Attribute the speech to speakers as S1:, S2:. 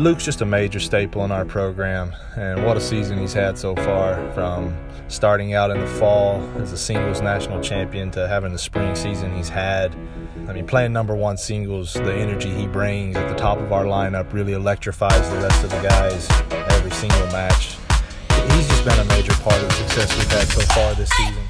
S1: Luke's just a major staple in our program, and what a season he's had so far from starting out in the fall as a singles national champion to having the spring season he's had. I mean, playing number one singles, the energy he brings at the top of our lineup really electrifies the rest of the guys every single match. He's just been a major part of the success we've had so far this season.